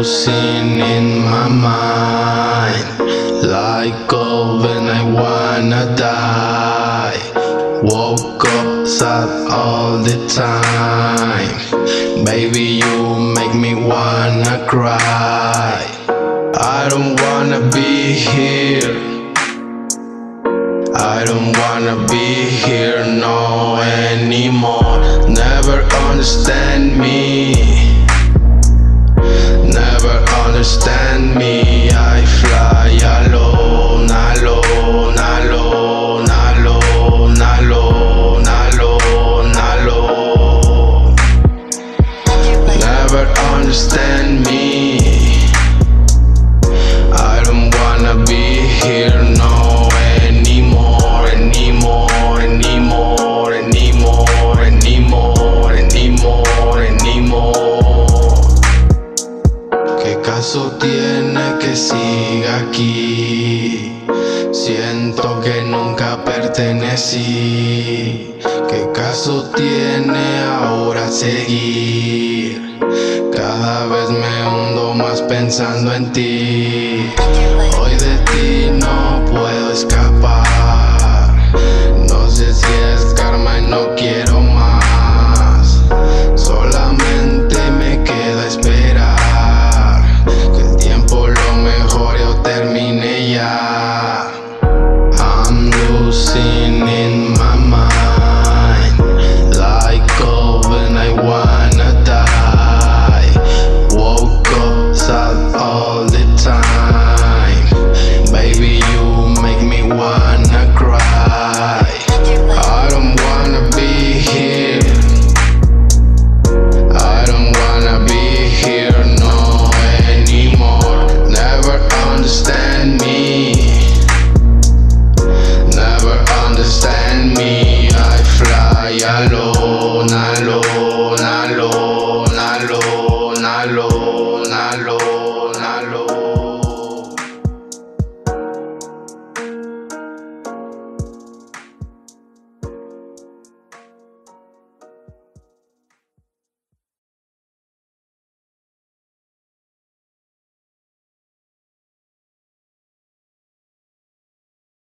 losing in my mind. Like oh, when I wanna die. Woke up sad all the time. Baby, you make me wanna cry. I don't wanna be here. I don't wanna be here no anymore. Understand me. I don't wanna be here no anymore, anymore, anymore, anymore, anymore, anymore, anymore. ¿Qué caso tiene que siga aquí? Siento que nunca pertenecí. ¿Qué caso tiene ahora seguir? Cada vez me hundo más pensando en ti. Hoy de ti no puedo escapar. lô na lô